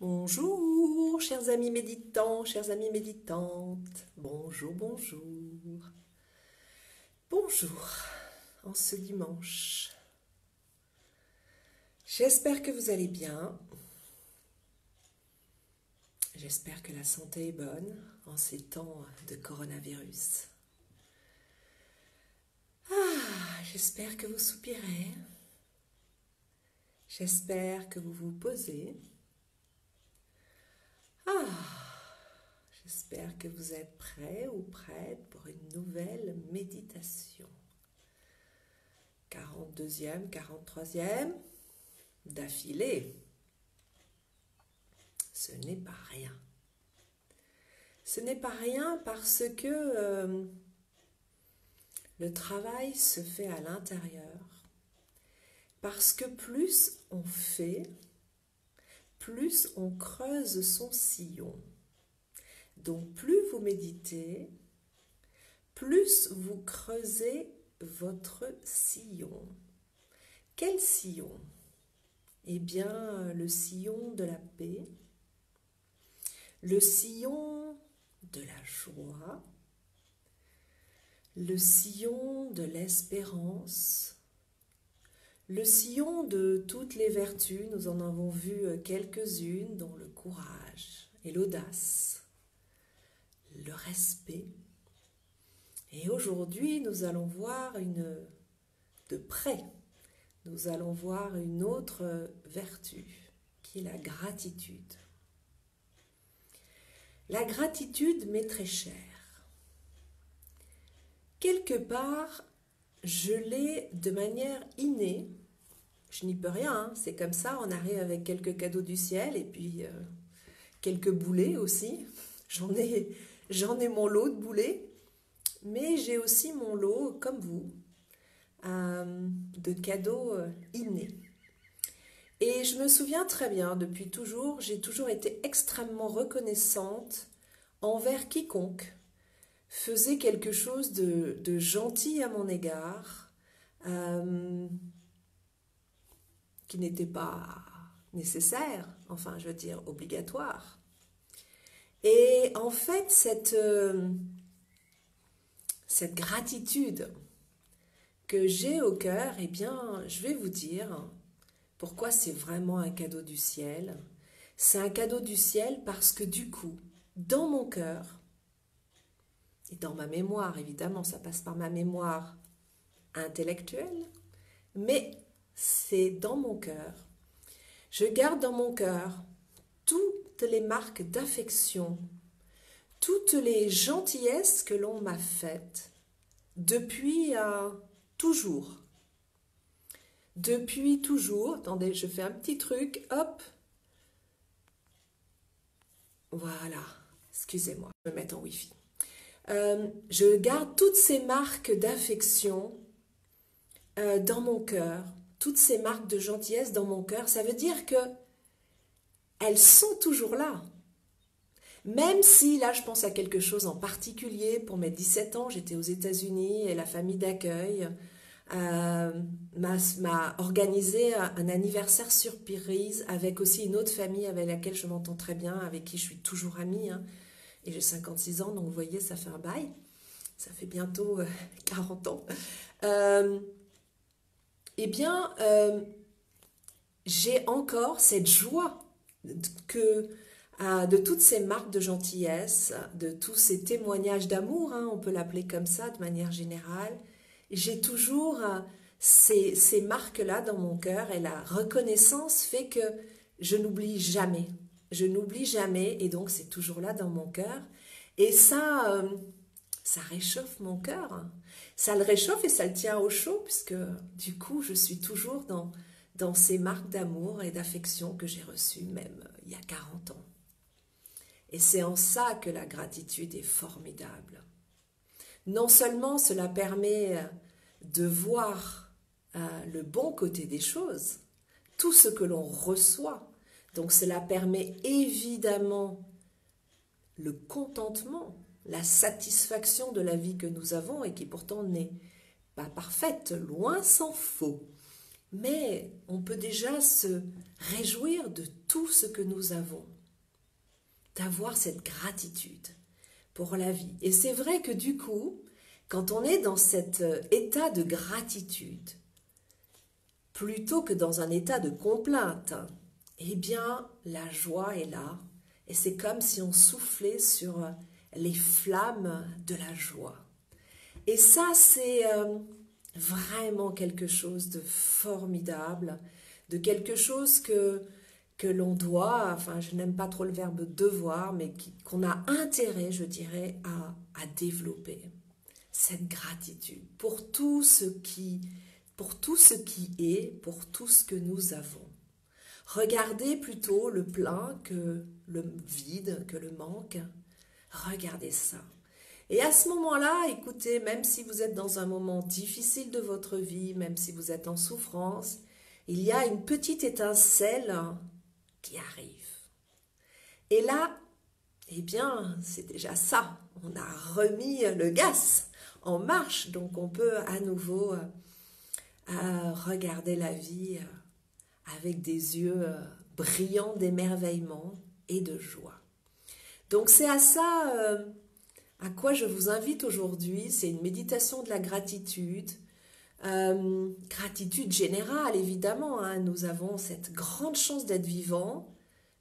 Bonjour, chers amis méditants, chers amis méditantes. Bonjour, bonjour. Bonjour, en ce dimanche. J'espère que vous allez bien. J'espère que la santé est bonne en ces temps de coronavirus. Ah, j'espère que vous soupirez. J'espère que vous vous posez. Ah, j'espère que vous êtes prêts ou prêtes pour une nouvelle méditation. 42e, 43e, d'affilée. Ce n'est pas rien. Ce n'est pas rien parce que euh, le travail se fait à l'intérieur. Parce que plus on fait, plus on creuse son sillon. Donc plus vous méditez, plus vous creusez votre sillon. Quel sillon? Eh bien, le sillon de la paix, le sillon de la joie, le sillon de l'espérance, le sillon de toutes les vertus, nous en avons vu quelques-unes, dont le courage et l'audace, le respect. Et aujourd'hui, nous allons voir une de près, nous allons voir une autre vertu, qui est la gratitude. La gratitude m'est très chère. Quelque part, je l'ai de manière innée. Je n'y peux rien, hein. c'est comme ça, on arrive avec quelques cadeaux du ciel et puis euh, quelques boulets aussi. J'en ai, ai mon lot de boulets, mais j'ai aussi mon lot, comme vous, euh, de cadeaux euh, innés. Et je me souviens très bien, depuis toujours, j'ai toujours été extrêmement reconnaissante envers quiconque faisait quelque chose de, gentil à mon égard, euh, qui n'était pas nécessaire, enfin je veux dire obligatoire. Et en fait, cette, euh, cette gratitude que j'ai au cœur, eh bien, je vais vous dire pourquoi c'est vraiment un cadeau du ciel. C'est un cadeau du ciel parce que du coup, dans mon cœur, et dans ma mémoire, évidemment, ça passe par ma mémoire intellectuelle, mais c'est dans mon cœur. Je garde dans mon cœur toutes les marques d'affection, toutes les gentillesses que l'on m'a faites depuis euh, toujours. Depuis toujours, attendez, je fais un petit truc, hop. Voilà, excusez-moi, je vais me mettre en Wi-Fi. Euh, je garde toutes ces marques d'affection euh, dans mon cœur, toutes ces marques de gentillesse dans mon cœur. Ça veut dire que elles sont toujours là. Même si là, je pense à quelque chose en particulier, pour mes 17 ans, j'étais aux États-Unis et la famille d'accueil euh, m'a organisé un anniversaire surprise avec aussi une autre famille avec laquelle je m'entends très bien, avec qui je suis toujours amie. Hein et j'ai 56 ans, donc vous voyez, ça fait un bail. Ça fait bientôt 40 euh, ans. Euh, eh bien, euh, j'ai encore cette joie que de toutes ces marques de gentillesse, de tous ces témoignages d'amour, hein, on peut l'appeler comme ça de manière générale. J'ai toujours ces, ces marques-là dans mon cœur et la reconnaissance fait que je n'oublie jamais je n'oublie jamais et donc c'est toujours là dans mon cœur. Et ça, euh, ça réchauffe mon cœur. Ça le réchauffe et ça le tient au chaud puisque du coup je suis toujours dans, dans ces marques d'amour et d'affection que j'ai reçues même euh, il y a 40 ans. Et c'est en ça que la gratitude est formidable. Non seulement cela permet euh, de voir le bon côté des choses, tout ce que l'on reçoit, donc cela permet évidemment le contentement, la satisfaction de la vie que nous avons et qui pourtant n'est pas parfaite, loin s'en faut. mais on peut déjà se réjouir de tout ce que nous avons, d'avoir cette gratitude pour la vie. Et c'est vrai que du coup, quand on est dans cet euh, état de gratitude, plutôt que dans un état de complainte, eh bien, la joie est là. Et c'est comme si on soufflait sur euh, les flammes de la joie. Et ça, c'est euh, vraiment quelque chose de formidable, de quelque chose que, que l'on doit, enfin je n'aime pas trop le verbe devoir, mais qu'on a intérêt, je dirais, à, à développer. Cette gratitude pour tout ce qui pour tout ce qui est, pour tout ce que nous avons. Regardez plutôt le plein que le vide, que le manque. Regardez ça. Et à ce moment-là, écoutez, même si vous êtes dans un moment difficile de votre vie, même si vous êtes en souffrance, il y a une petite étincelle qui arrive. Et là, eh bien, c'est déjà ça. On a remis le gaz en marche, donc on peut à nouveau euh, regarder la vie euh, avec des yeux euh, brillants d'émerveillement et de joie. Donc c'est à ça à quoi je vous invite aujourd'hui, c'est une méditation de la gratitude. Euh, gratitude générale, évidemment. Hein. Nous avons cette grande chance d'être vivants.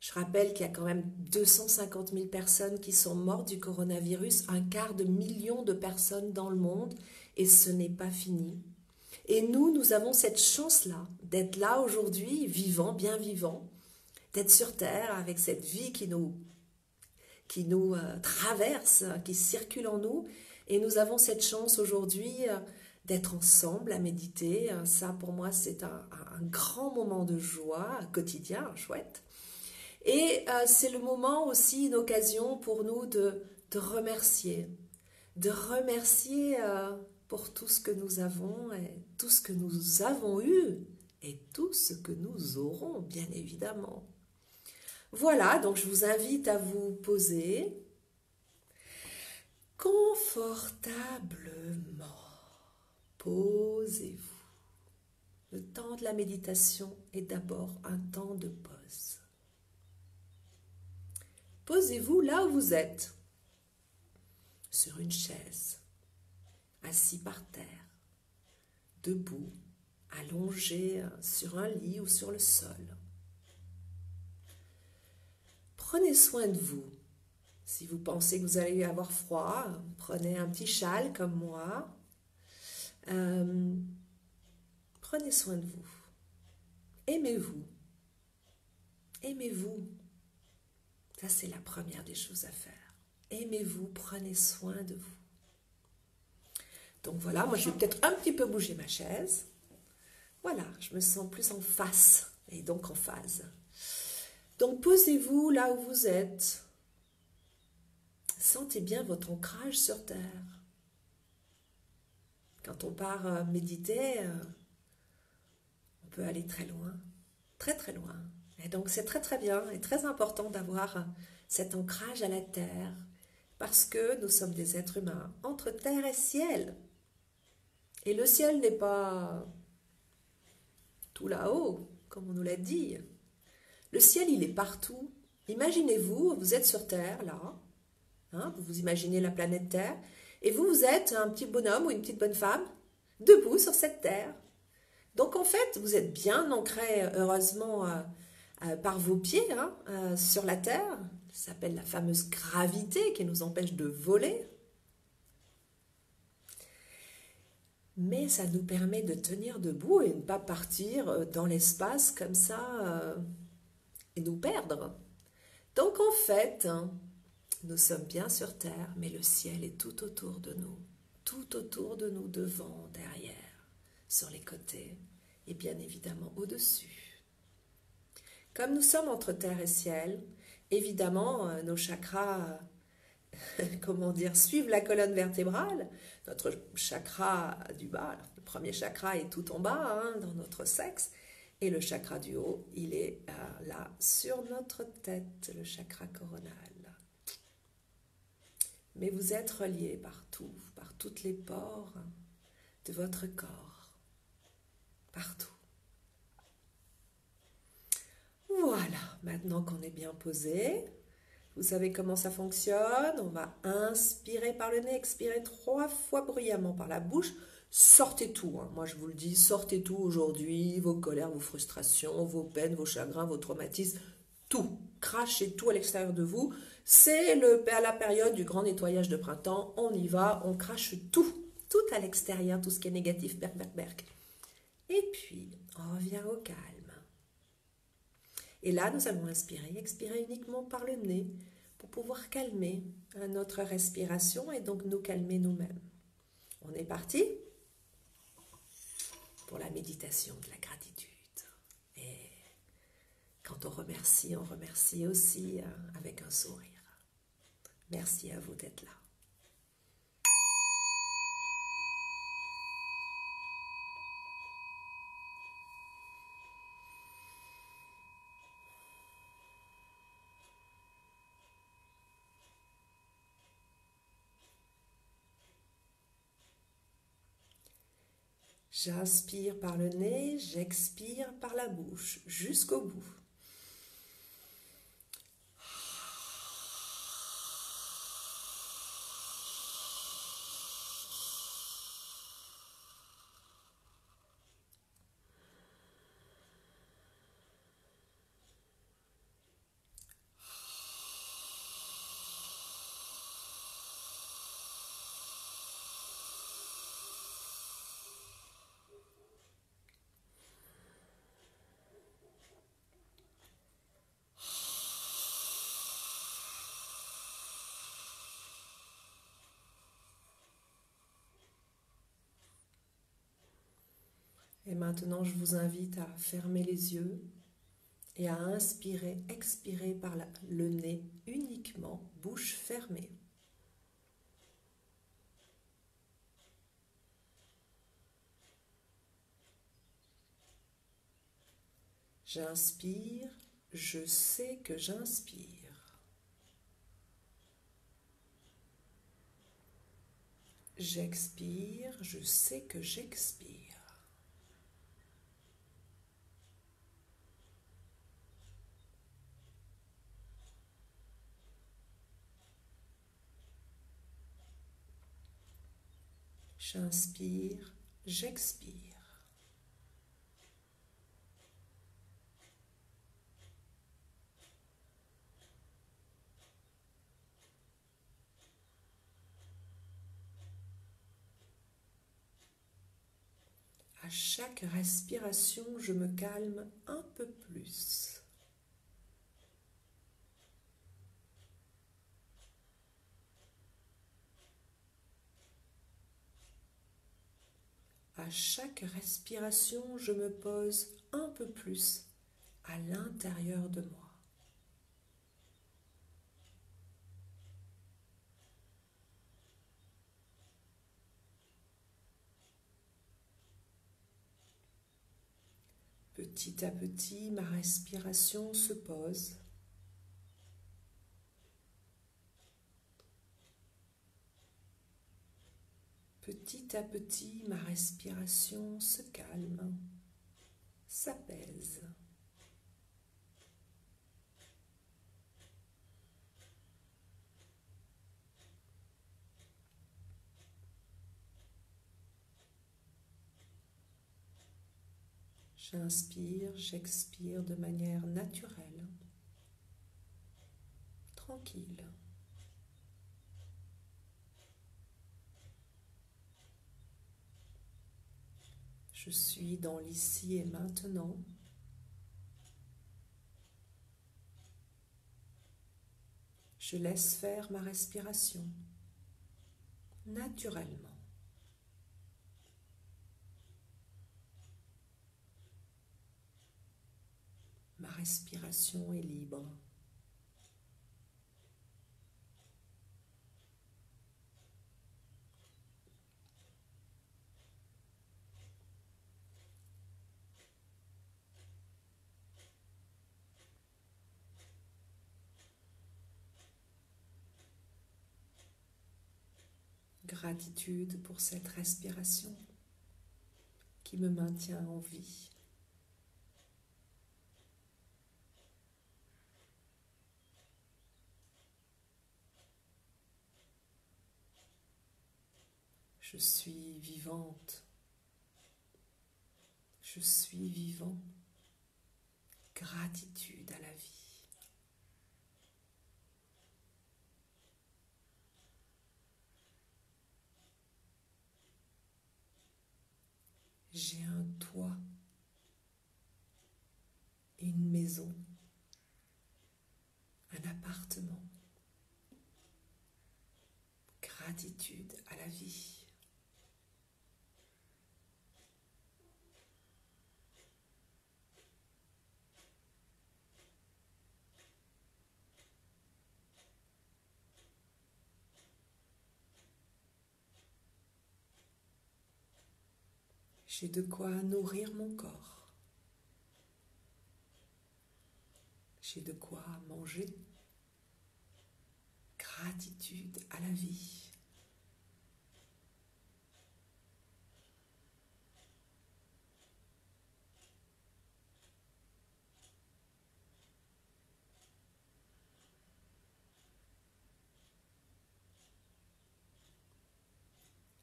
Je rappelle qu'il y a quand même 250 000 personnes qui sont mortes du coronavirus, un quart de million de personnes dans le monde, et ce n'est pas fini. Et nous, nous avons cette chance-là d'être là aujourd'hui, vivants, bien vivants, d'être sur Terre avec cette vie qui nous qui nous euh, traverse, qui circule en nous. Et nous avons cette chance aujourd'hui euh, d'être ensemble à méditer. Euh, ça, pour moi, c'est un, grand moment de joie quotidien, chouette. Et c'est le moment aussi, une occasion pour nous de, de remercier, de remercier pour tout ce que nous avons et tout ce que nous avons eu et tout ce que nous aurons, bien évidemment. Voilà, donc je vous invite à vous poser confortablement. Posez-vous. Le temps de la méditation est d'abord un temps de pause. Posez-vous là où vous êtes, sur une chaise, assis par terre, debout, allongé sur un lit ou sur le sol. Prenez soin de vous. Si vous pensez que vous allez avoir froid, prenez un petit châle comme moi. Euh, prenez soin de vous. Aimez-vous. Aimez-vous. Ça, c'est la première des choses à faire. Aimez-vous, prenez soin de vous. Donc voilà, moi je vais peut-être un petit peu bouger ma chaise. Voilà, je me sens plus en face et donc en phase. Donc posez-vous là où vous êtes. Sentez bien votre ancrage sur terre. Quand on part euh, méditer, euh, on peut aller très loin, très très loin. Et donc c'est très très bien et très important d'avoir euh, cet ancrage à la terre parce que nous sommes des êtres humains entre terre et ciel. Et le ciel n'est pas tout là-haut, comme on nous l'a dit. Le ciel, il est partout. Imaginez-vous, vous êtes sur Terre, là. Hein, vous imaginez la planète Terre. Et vous, vous êtes un petit bonhomme ou une petite bonne femme, debout sur cette Terre. Donc en fait, vous êtes bien ancré, heureusement, euh, euh, par vos pieds hein, euh, sur la Terre. Ça s'appelle la fameuse gravité qui nous empêche de voler. Mais ça nous permet de tenir debout et ne pas partir dans l'espace comme ça et nous perdre. Donc en fait, hein, nous sommes bien sur Terre, mais le ciel est tout autour de nous, tout autour de nous, devant, derrière, sur les côtés et bien évidemment au-dessus. Comme nous sommes entre Terre et ciel, évidemment, euh, nos chakras, comment dire, suivent la colonne vertébrale. Notre chakra du bas, le premier chakra est tout en bas, hein, dans notre sexe, et le chakra du haut, il est euh, là sur notre tête, le chakra coronal. Mais vous êtes relié partout, par toutes les pores de votre corps. Partout. Voilà, maintenant qu'on est bien posé, vous savez comment ça fonctionne. On va inspirer par le nez, expirer trois fois bruyamment par la bouche. Sortez tout, hein. moi je vous le dis, sortez tout aujourd'hui, vos colères, vos frustrations, vos peines, vos chagrins, vos traumatismes, tout. Crachez tout à l'extérieur de vous. C'est la période du grand nettoyage de printemps. On y va, on crache tout, tout à l'extérieur, tout ce qui est négatif, berk, berk, berk. Et puis, on revient au calme. Et là, nous allons inspirer, expirer uniquement par le nez pour pouvoir calmer notre respiration et donc nous calmer nous-mêmes. On est parti pour la méditation de la gratitude. Et quand on remercie, on remercie aussi euh, avec un sourire. Merci à vous d'être là. J'inspire par le nez, j'expire par la bouche jusqu'au bout. Et maintenant, je vous invite à fermer les yeux et à inspirer, expirer par le nez uniquement, bouche fermée. J'inspire, je sais que j'inspire. J'expire, je sais que j'expire. J'inspire, j'expire. À chaque respiration, je me calme un peu plus. À chaque respiration, je me pose un peu plus à l'intérieur de moi. Petit à petit, ma respiration se pose Petit à petit, ma respiration se calme, s'apaise. J'inspire, j'expire de manière naturelle, tranquille. Je suis dans l'ici et maintenant. Je laisse faire ma respiration naturellement. Ma respiration est libre. gratitude pour cette respiration qui me maintient en vie. Je suis vivante. Je suis vivant. Gratitude à la vie. J'ai un toit, une maison, un appartement. Gratitude à la vie. J'ai de quoi nourrir mon corps. J'ai de quoi manger. Gratitude à la vie.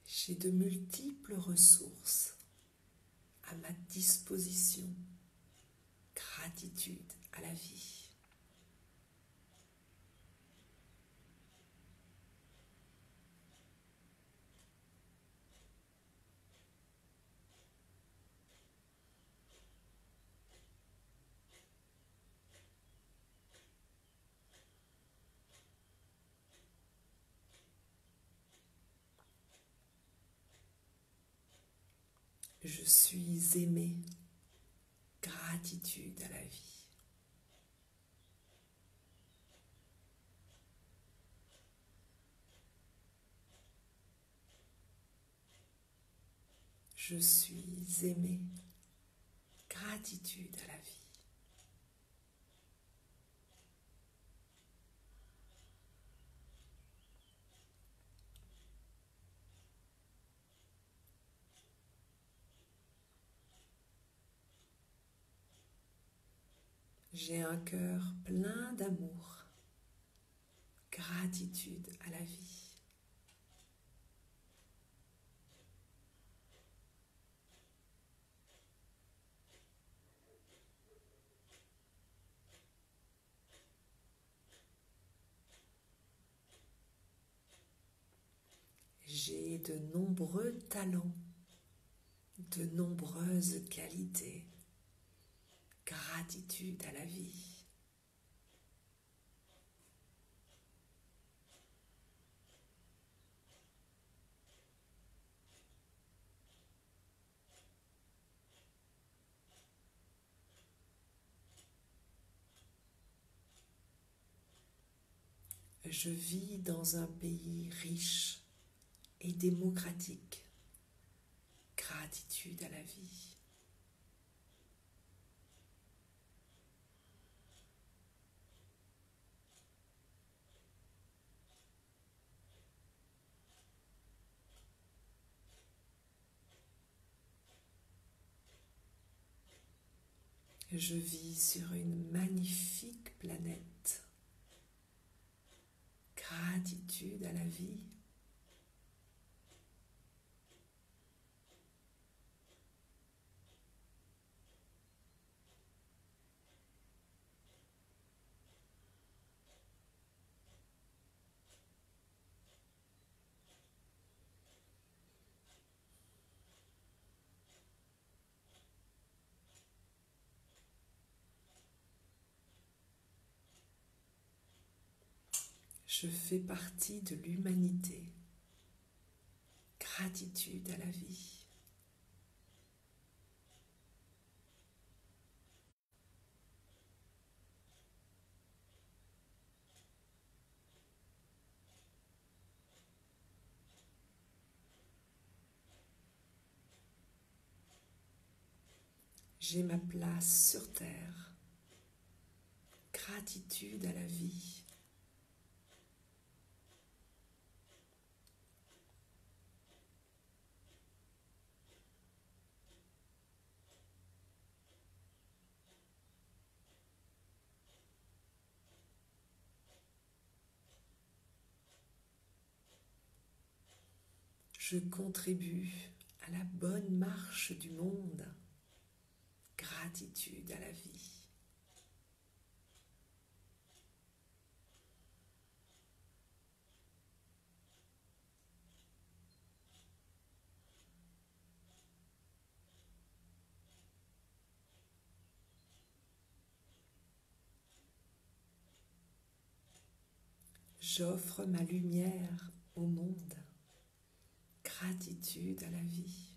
J'ai de multiples ressources à ma disposition. Gratitude à la vie. Je suis aimé. Gratitude à la vie. Je suis aimé. Gratitude à la vie. J'ai un cœur plein d'amour, gratitude à la vie. J'ai de nombreux talents, de nombreuses qualités gratitude à la vie. Je vis dans un pays riche et démocratique. Gratitude à la vie. Je vis sur une magnifique planète. Gratitude à la vie. Je fais partie de l'humanité. Gratitude à la vie. J'ai ma place sur terre. Gratitude à la vie. Je contribue à la bonne marche du monde. Gratitude à la vie. J'offre ma lumière au monde. Gratitude à la vie.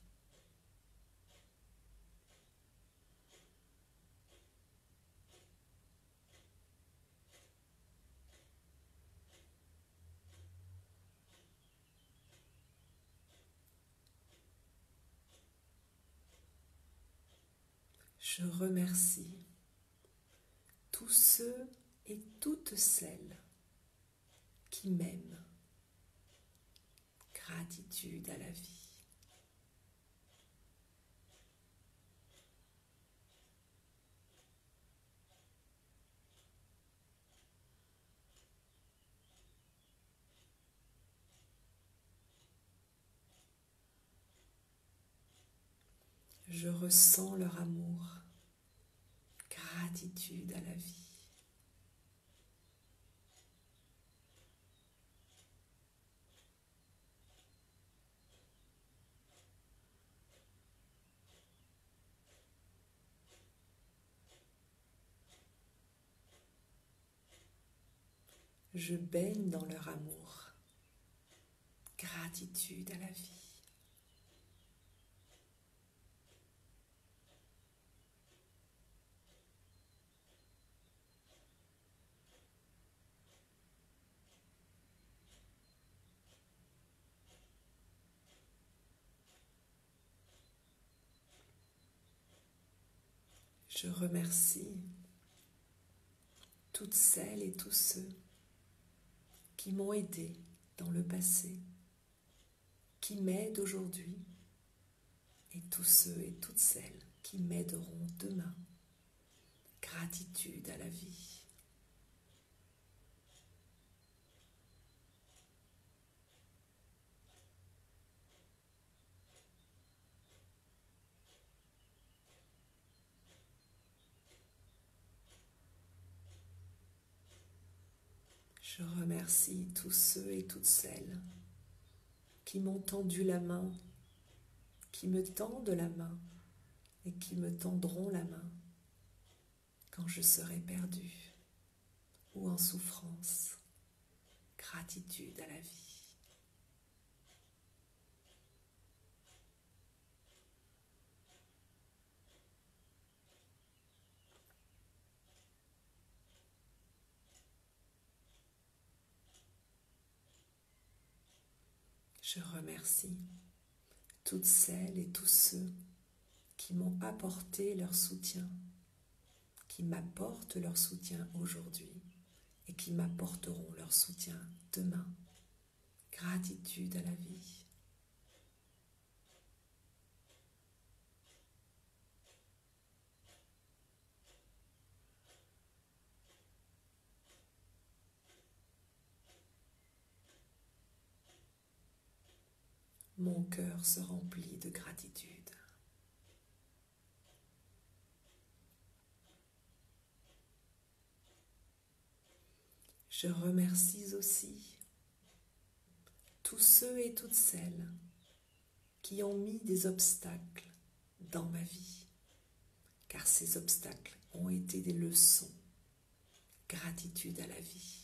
Je remercie tous ceux et toutes celles qui m'aime. Gratitude à la vie. Je ressens leur amour. Gratitude à la vie. Je baigne dans leur amour. Gratitude à la vie. Je remercie toutes celles et tous ceux qui m'ont aidé dans le passé, qui m'aident aujourd'hui, et tous ceux et toutes celles qui m'aideront demain. Gratitude à la vie. Je remercie tous ceux et toutes celles qui m'ont tendu la main, qui me tendent la main et qui me tendront la main quand je serai perdu ou en souffrance. Gratitude à la vie. Je remercie toutes celles et tous ceux qui m'ont apporté leur soutien, qui m'apportent leur soutien aujourd'hui et qui m'apporteront leur soutien demain. Gratitude à la vie. Mon cœur se remplit de gratitude. Je remercie aussi tous ceux et toutes celles qui ont mis des obstacles dans ma vie, car ces obstacles ont été des leçons. Gratitude à la vie.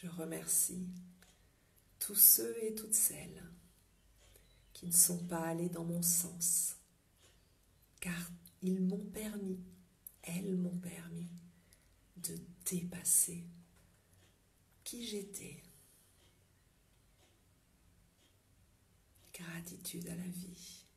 Je remercie tous ceux et toutes celles qui ne sont pas allés dans mon sens, car ils m'ont permis, elles m'ont permis de dépasser qui j'étais. Gratitude à la vie.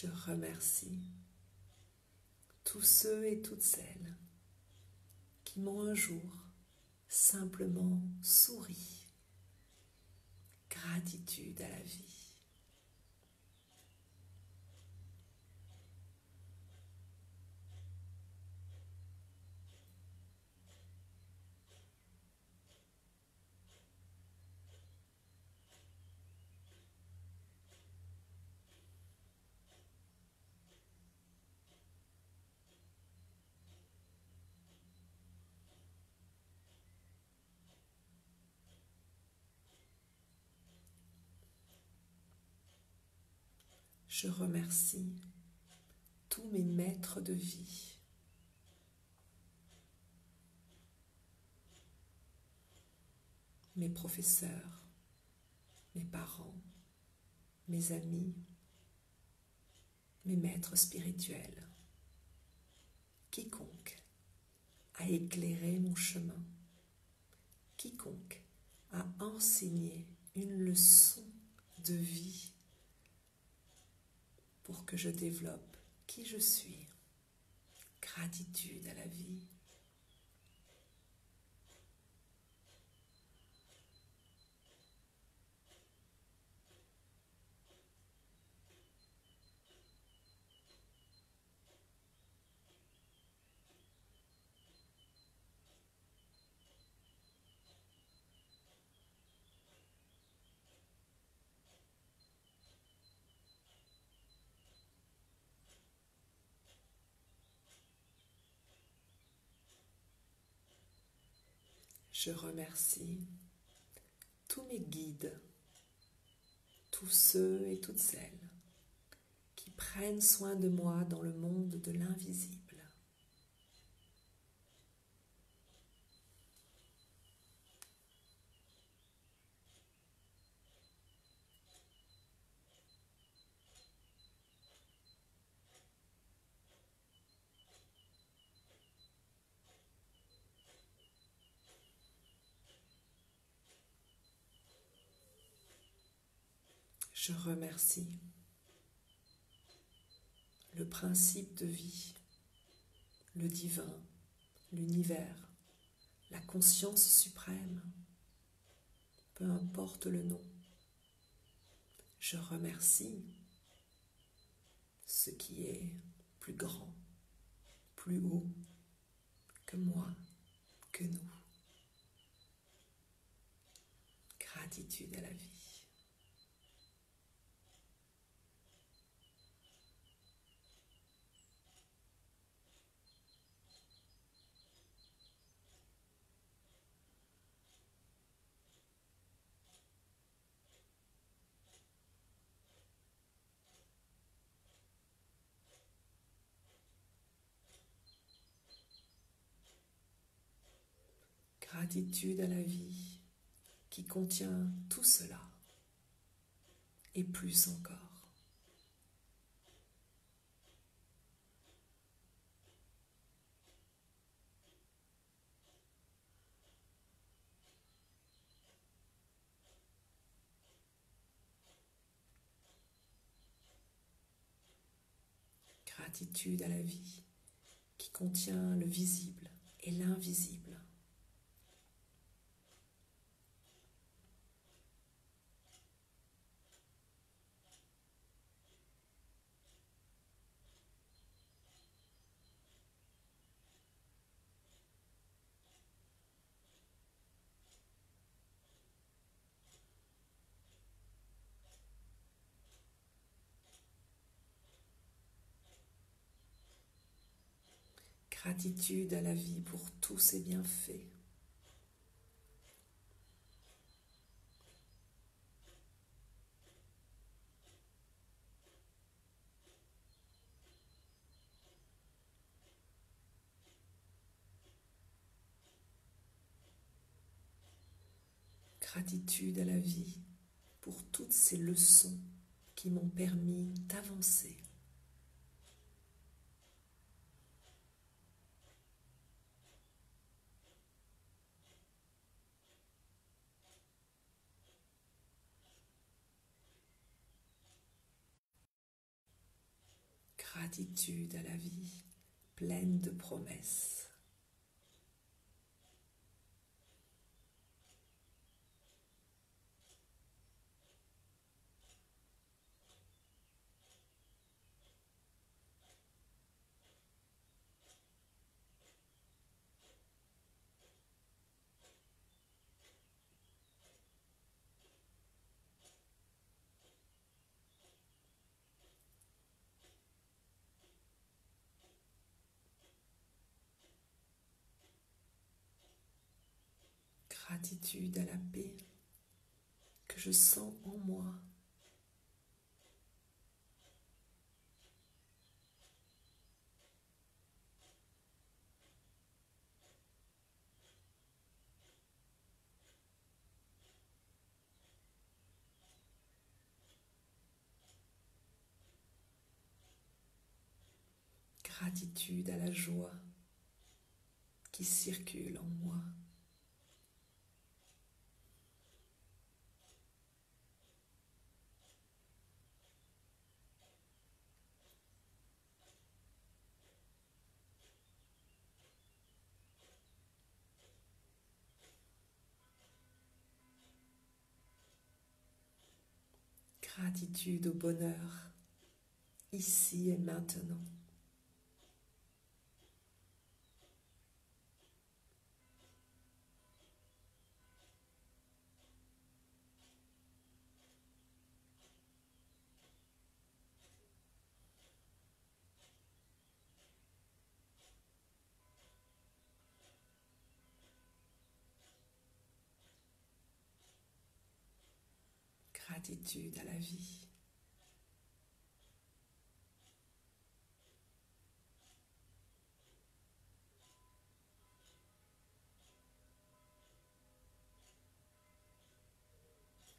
Je remercie tous ceux et toutes celles qui m'ont un jour simplement souri. Gratitude à la vie. Je remercie tous mes maîtres de vie. Mes professeurs, mes parents, mes amis, mes maîtres spirituels, quiconque a éclairé mon chemin, quiconque a enseigné une leçon de vie pour que je développe qui je suis. Gratitude à la vie. Je remercie tous mes guides, tous ceux et toutes celles qui prennent soin de moi dans le monde de l'invisible. Je remercie le principe de vie, le divin, l'univers, la conscience suprême, peu importe le nom. Je remercie ce qui est plus grand, plus haut que moi, que nous. Gratitude à la vie. Gratitude à la vie qui contient tout cela et plus encore. Gratitude à la vie qui contient le visible et l'invisible. Gratitude à la vie pour tous ses bienfaits. Gratitude à la vie pour toutes ces leçons qui m'ont permis d'avancer. Gratitude à la vie pleine de promesses. Gratitude à la paix que je sens en moi. Gratitude à la joie qui circule en moi. Gratitude au bonheur, ici et maintenant. Gratitude à la vie.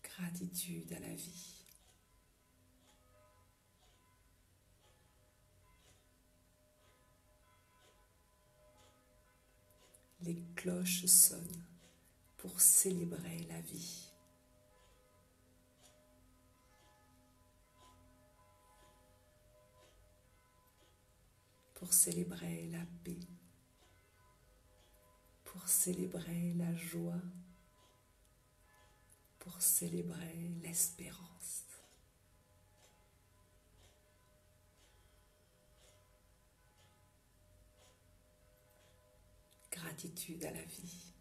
Gratitude à la vie. Les cloches sonnent pour célébrer la vie. Pour célébrer la paix, pour célébrer la joie, pour célébrer l'espérance. Gratitude à la vie.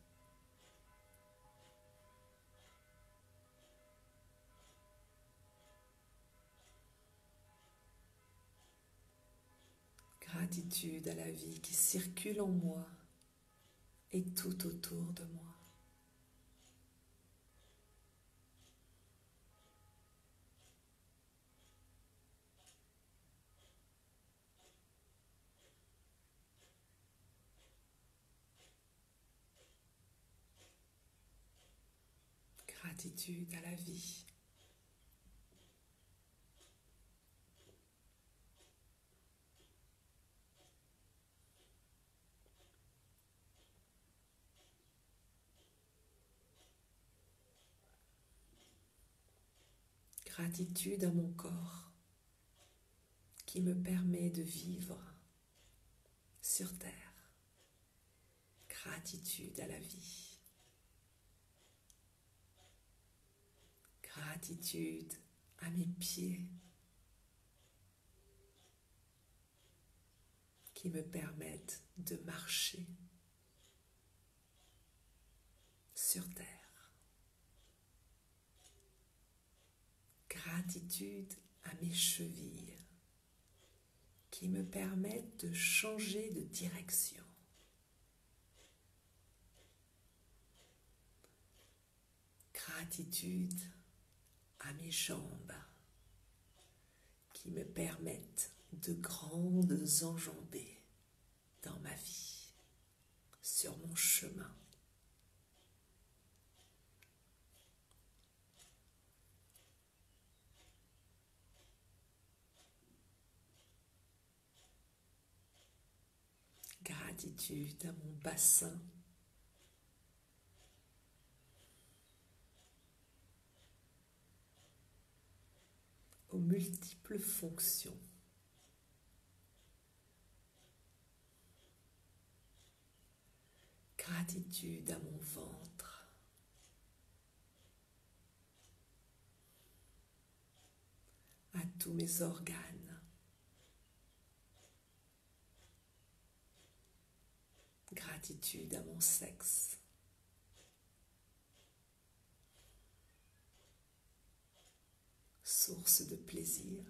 Gratitude à la vie qui circule en moi et tout autour de moi. Gratitude à la vie. Gratitude à mon corps qui me permet de vivre sur terre. Gratitude à la vie. Gratitude à mes pieds qui me permettent de marcher sur terre. Gratitude à mes chevilles qui me permettent de changer de direction. Gratitude à mes jambes qui me permettent de grandes enjambées dans ma vie, sur mon chemin. gratitude à mon bassin. aux multiples fonctions. Gratitude à mon ventre. à tous mes organes. Gratitude à mon sexe. Source de plaisir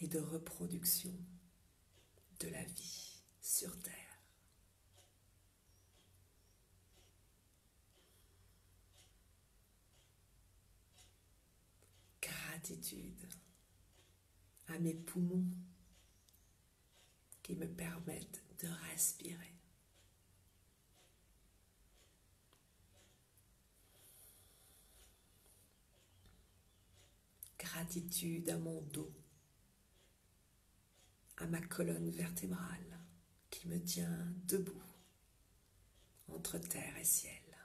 et de reproduction de la vie sur Terre. Gratitude à mes poumons qui me permettent de respirer. Gratitude à mon dos à ma colonne vertébrale qui me tient debout entre terre et ciel.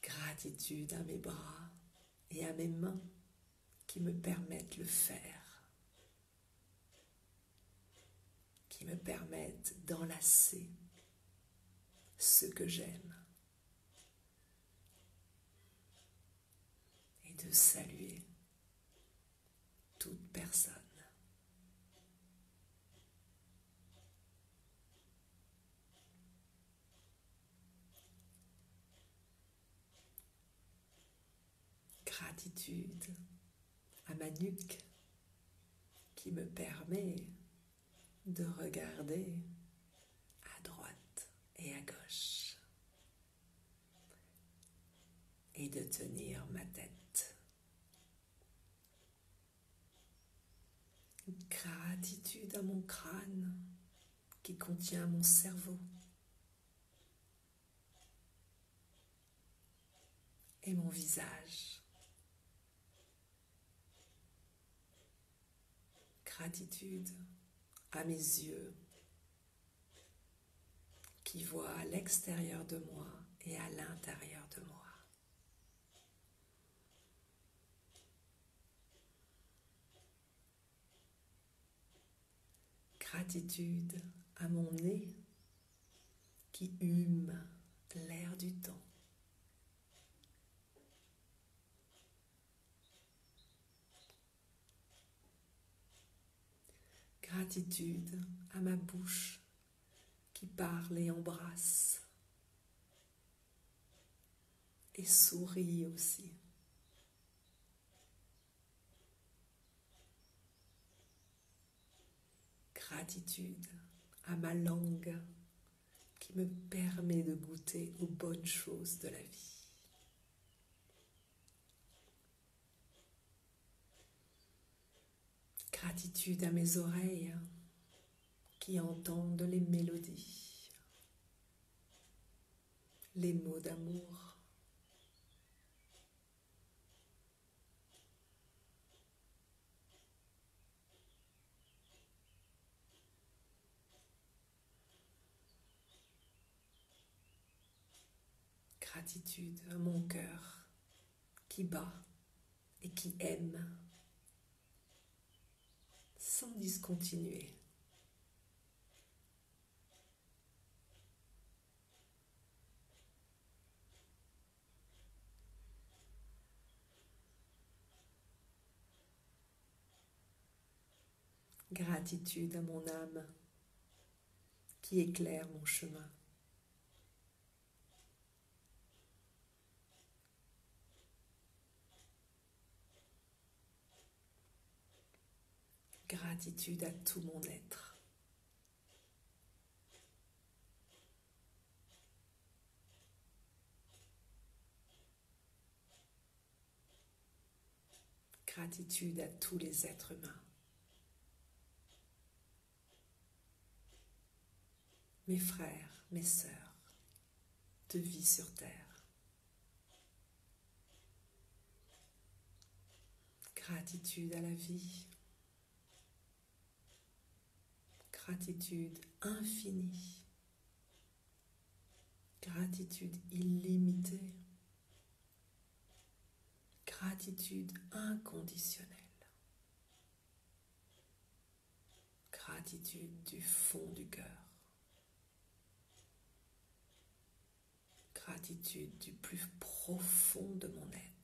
Gratitude à mes bras et à mes mains qui me permettent le faire, qui me permettent d'enlacer ce que j'aime et de saluer toute personne. Gratitude à ma nuque qui me permet de regarder à droite et à gauche et de tenir ma tête. Gratitude à mon crâne qui contient mon cerveau et mon visage. Gratitude à mes yeux qui voient à l'extérieur de moi et à l'intérieur de moi. Gratitude à mon nez qui hume l'air du temps. Gratitude à ma bouche qui parle et embrasse et sourit aussi. Gratitude à ma langue qui me permet de goûter aux bonnes choses de la vie. Gratitude à mes oreilles qui entendent les mélodies, les mots d'amour. Gratitude à mon cœur qui bat et qui aime sans discontinuer. Gratitude à mon âme qui éclaire mon chemin. Gratitude à tout mon être. Gratitude à tous les êtres humains. Mes frères, mes sœurs, de vie sur terre. Gratitude à la vie. Gratitude infinie. Gratitude illimitée. Gratitude inconditionnelle. Gratitude du fond du cœur. Gratitude du plus profond de mon être.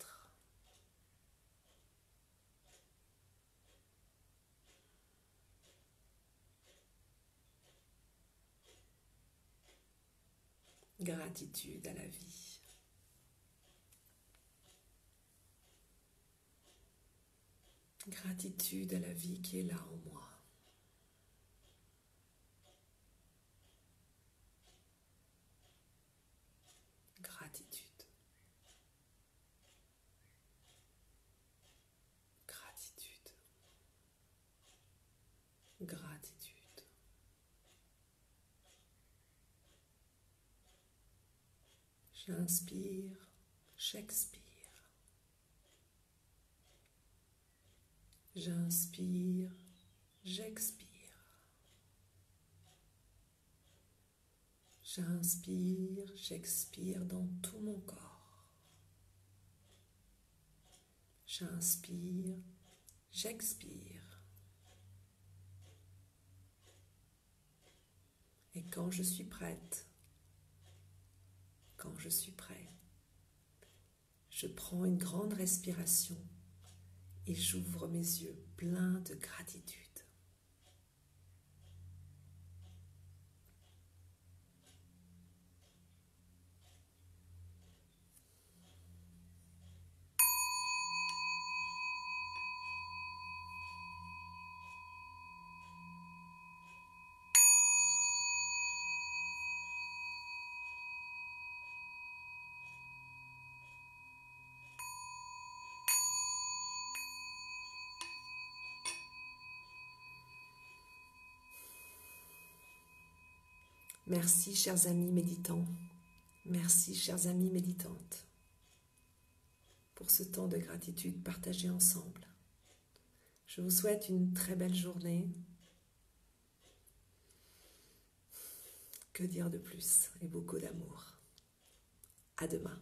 Gratitude à la vie. Gratitude à la vie qui est là en moi. Gratitude. Gratitude. Gratitude. J'inspire, j'expire. J'inspire, j'expire. J'inspire, j'expire dans tout mon corps. J'inspire, j'expire. Et quand je suis prête, je suis prêt, je prends une grande respiration et j'ouvre mes yeux pleins de gratitude. Merci, chers amis méditants. Merci, chers amis méditantes, pour ce temps de gratitude partagé ensemble. Je vous souhaite une très belle journée. Que dire de plus? Et beaucoup d'amour. À demain.